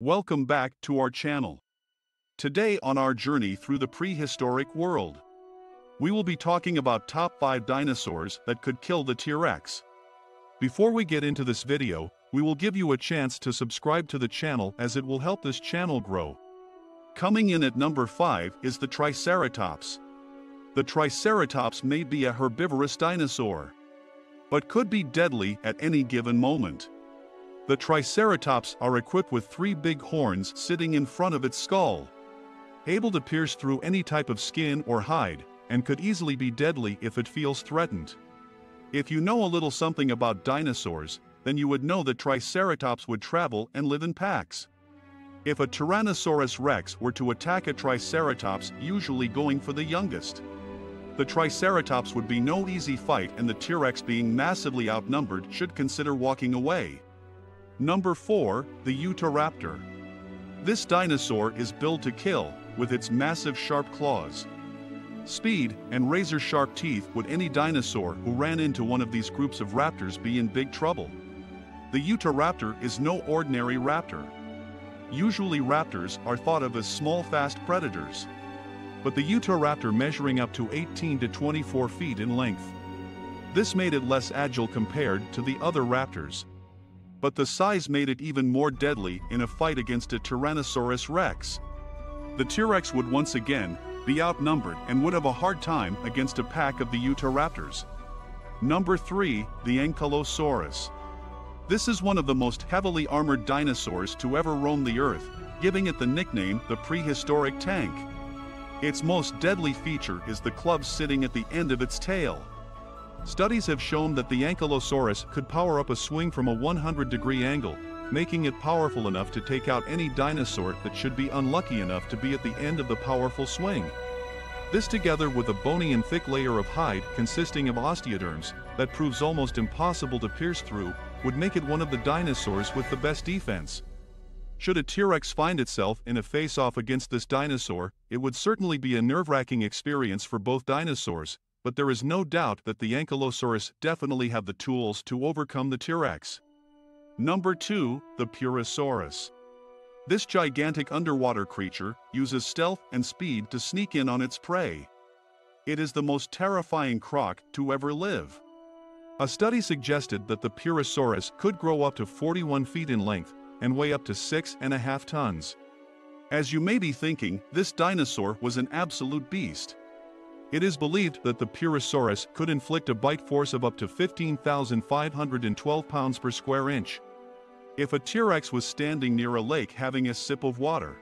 Welcome back to our channel. Today on our journey through the prehistoric world, we will be talking about top 5 dinosaurs that could kill the T-Rex. Before we get into this video, we will give you a chance to subscribe to the channel as it will help this channel grow. Coming in at number 5 is the Triceratops. The Triceratops may be a herbivorous dinosaur, but could be deadly at any given moment. The Triceratops are equipped with three big horns sitting in front of its skull. Able to pierce through any type of skin or hide, and could easily be deadly if it feels threatened. If you know a little something about dinosaurs, then you would know that Triceratops would travel and live in packs. If a Tyrannosaurus rex were to attack a Triceratops usually going for the youngest, the Triceratops would be no easy fight and the T-Rex being massively outnumbered should consider walking away. Number 4. The Utahraptor. This dinosaur is built to kill, with its massive sharp claws. Speed and razor-sharp teeth would any dinosaur who ran into one of these groups of raptors be in big trouble. The Utahraptor is no ordinary raptor. Usually raptors are thought of as small fast predators. But the Utahraptor measuring up to 18 to 24 feet in length. This made it less agile compared to the other raptors, but the size made it even more deadly in a fight against a Tyrannosaurus rex. The T-Rex would once again be outnumbered and would have a hard time against a pack of the Utahraptors. Number 3. The Ankylosaurus. This is one of the most heavily armored dinosaurs to ever roam the earth, giving it the nickname the prehistoric tank. Its most deadly feature is the club sitting at the end of its tail. Studies have shown that the Ankylosaurus could power up a swing from a 100 degree angle, making it powerful enough to take out any dinosaur that should be unlucky enough to be at the end of the powerful swing. This together with a bony and thick layer of hide consisting of osteoderms that proves almost impossible to pierce through, would make it one of the dinosaurs with the best defense. Should a T-Rex find itself in a face-off against this dinosaur, it would certainly be a nerve-wracking experience for both dinosaurs, but there is no doubt that the Ankylosaurus definitely have the tools to overcome the T-Rex. Number 2. The Purussaurus. This gigantic underwater creature uses stealth and speed to sneak in on its prey. It is the most terrifying croc to ever live. A study suggested that the Purussaurus could grow up to 41 feet in length and weigh up to 6.5 tons. As you may be thinking, this dinosaur was an absolute beast. It is believed that the Purussaurus could inflict a bite force of up to 15,512 pounds per square inch. If a T-Rex was standing near a lake having a sip of water,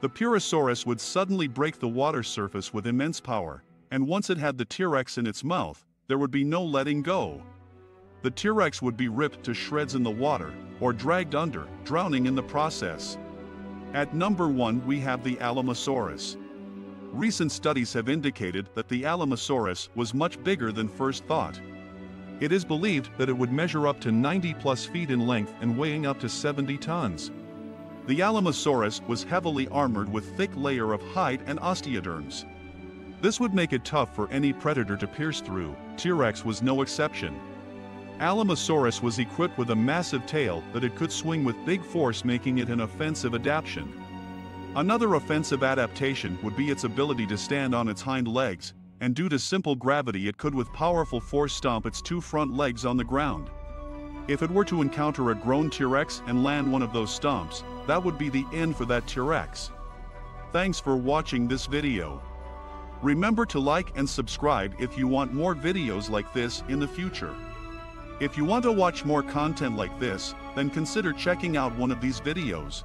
the Purussaurus would suddenly break the water surface with immense power, and once it had the T-Rex in its mouth, there would be no letting go. The T-Rex would be ripped to shreds in the water, or dragged under, drowning in the process. At number 1 we have the Alamosaurus. Recent studies have indicated that the Alamosaurus was much bigger than first thought. It is believed that it would measure up to 90 plus feet in length and weighing up to 70 tons. The Alamosaurus was heavily armored with thick layer of hide and osteoderms. This would make it tough for any predator to pierce through, T-Rex was no exception. Alamosaurus was equipped with a massive tail that it could swing with big force making it an offensive adaptation. Another offensive adaptation would be its ability to stand on its hind legs, and due to simple gravity it could with powerful force stomp its two front legs on the ground. If it were to encounter a grown T-Rex and land one of those stomps, that would be the end for that T-Rex. Thanks for watching this video. Remember to like and subscribe if you want more videos like this in the future. If you want to watch more content like this, then consider checking out one of these videos.